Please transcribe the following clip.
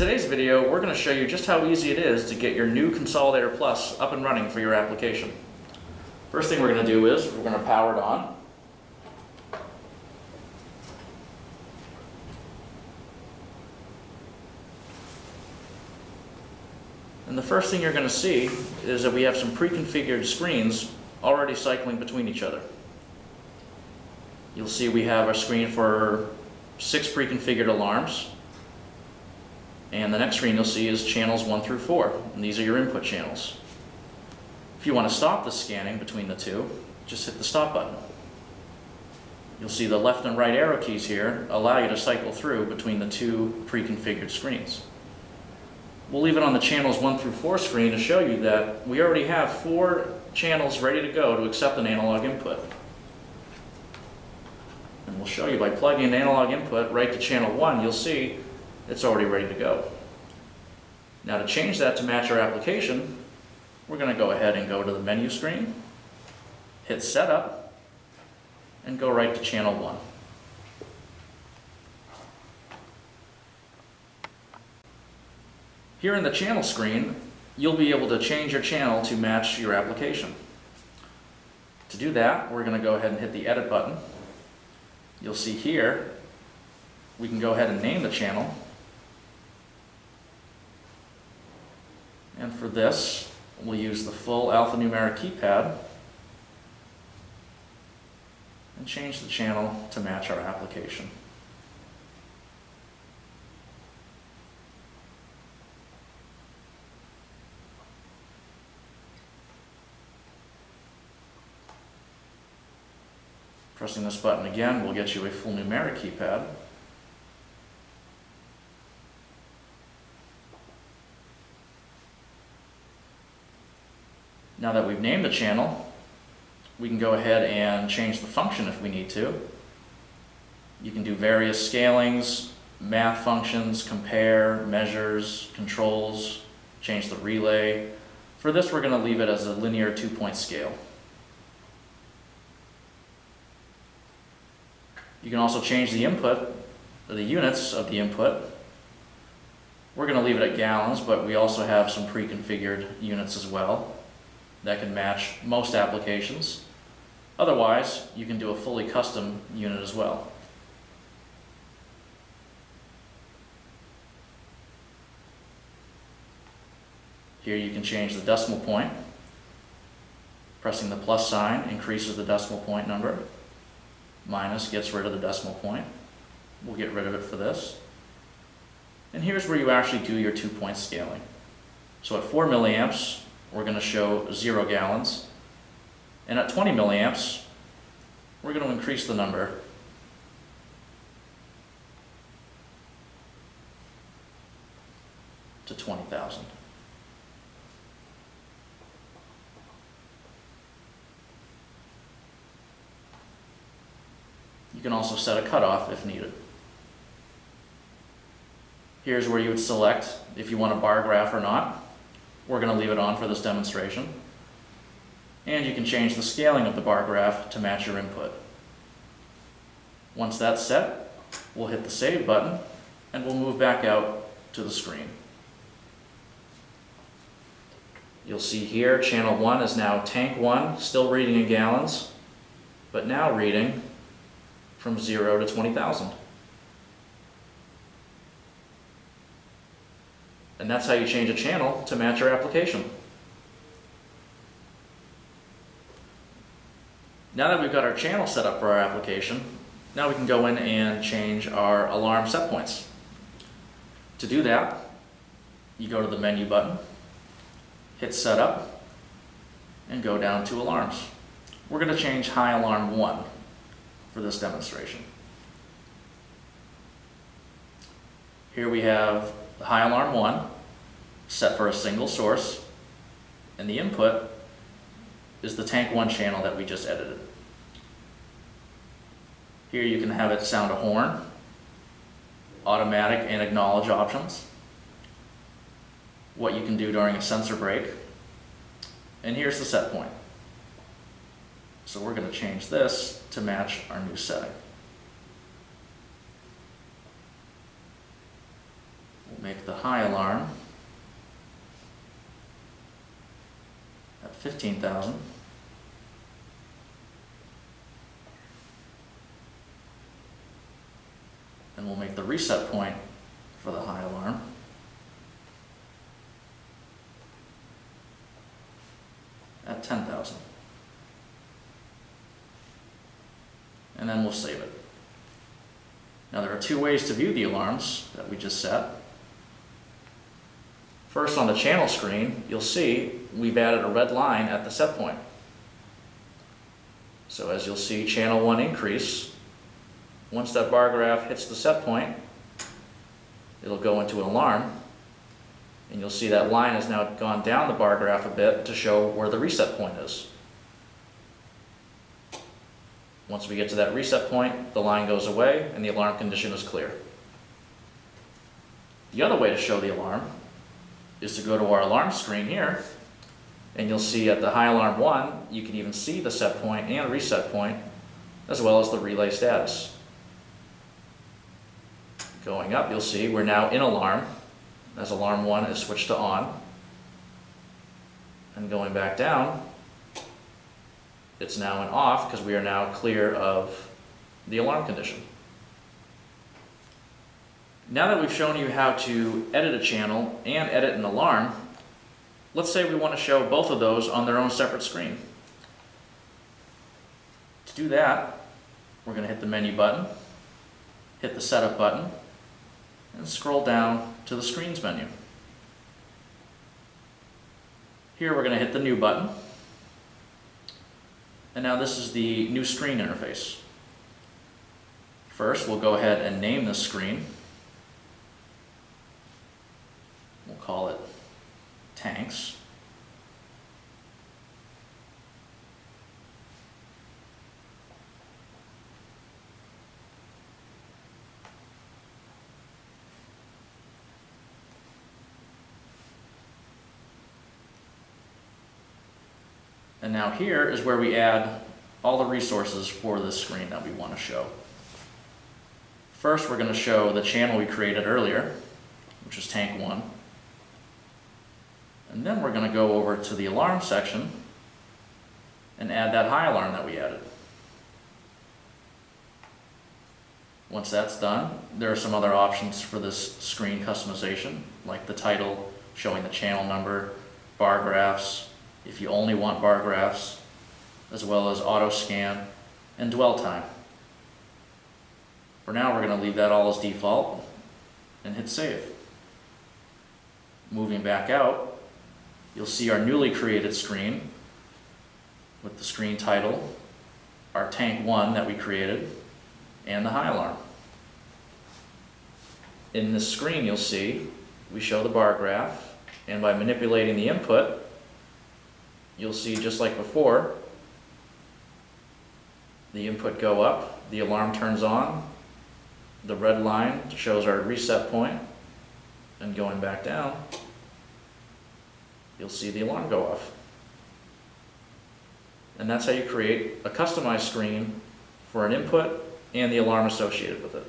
today's video, we're going to show you just how easy it is to get your new ConsoliDator Plus up and running for your application. First thing we're going to do is we're going to power it on. And the first thing you're going to see is that we have some pre-configured screens already cycling between each other. You'll see we have our screen for six pre-configured alarms. And the next screen you'll see is channels one through four, and these are your input channels. If you want to stop the scanning between the two, just hit the stop button. You'll see the left and right arrow keys here allow you to cycle through between the two pre-configured screens. We'll leave it on the channels one through four screen to show you that we already have four channels ready to go to accept an analog input. And we'll show you by plugging an analog input right to channel one, you'll see it's already ready to go. Now to change that to match our application, we're going to go ahead and go to the menu screen, hit setup, and go right to channel one. Here in the channel screen, you'll be able to change your channel to match your application. To do that, we're going to go ahead and hit the edit button. You'll see here, we can go ahead and name the channel. And for this, we'll use the full alphanumeric keypad and change the channel to match our application. Pressing this button again will get you a full numeric keypad. Now that we've named the channel, we can go ahead and change the function if we need to. You can do various scalings, math functions, compare, measures, controls, change the relay. For this, we're going to leave it as a linear two-point scale. You can also change the input, the units of the input. We're going to leave it at gallons, but we also have some pre-configured units as well that can match most applications. Otherwise, you can do a fully custom unit as well. Here you can change the decimal point. Pressing the plus sign increases the decimal point number. Minus gets rid of the decimal point. We'll get rid of it for this. And here's where you actually do your two-point scaling. So at 4 milliamps, we're going to show 0 gallons. And at 20 milliamps, we're going to increase the number to 20,000. You can also set a cutoff if needed. Here's where you would select if you want a bar graph or not. We're going to leave it on for this demonstration. And you can change the scaling of the bar graph to match your input. Once that's set, we'll hit the Save button, and we'll move back out to the screen. You'll see here, channel 1 is now tank 1, still reading in gallons, but now reading from 0 to 20,000. And that's how you change a channel to match your application. Now that we've got our channel set up for our application, now we can go in and change our alarm set points. To do that, you go to the menu button, hit setup, and go down to alarms. We're going to change high alarm 1 for this demonstration. Here we have the high alarm 1 set for a single source and the input is the tank 1 channel that we just edited. Here you can have it sound a horn, automatic and acknowledge options, what you can do during a sensor break, and here's the set point. So we're going to change this to match our new setting. We'll make the high alarm at fifteen thousand. And we'll make the reset point for the high alarm at ten thousand. And then we'll save it. Now there are two ways to view the alarms that we just set. First, on the channel screen, you'll see we've added a red line at the set point. So as you'll see channel one increase, once that bar graph hits the set point, it'll go into an alarm. And you'll see that line has now gone down the bar graph a bit to show where the reset point is. Once we get to that reset point, the line goes away and the alarm condition is clear. The other way to show the alarm is to go to our alarm screen here, and you'll see at the high alarm one, you can even see the set point and reset point, as well as the relay status. Going up, you'll see we're now in alarm, as alarm one is switched to on. And going back down, it's now in off because we are now clear of the alarm condition. Now that we've shown you how to edit a channel and edit an alarm, let's say we want to show both of those on their own separate screen. To do that, we're going to hit the menu button, hit the setup button, and scroll down to the screens menu. Here we're going to hit the new button. And now this is the new screen interface. First, we'll go ahead and name this screen. We'll call it tanks. And now here is where we add all the resources for this screen that we want to show. First, we're going to show the channel we created earlier, which is tank 1. And then we're going to go over to the alarm section and add that high alarm that we added. Once that's done, there are some other options for this screen customization, like the title showing the channel number, bar graphs, if you only want bar graphs, as well as auto scan and dwell time. For now, we're going to leave that all as default and hit save. Moving back out, you'll see our newly created screen with the screen title, our tank 1 that we created, and the high alarm. In this screen you'll see we show the bar graph and by manipulating the input you'll see just like before the input go up, the alarm turns on, the red line shows our reset point and going back down you'll see the alarm go off. And that's how you create a customized screen for an input and the alarm associated with it.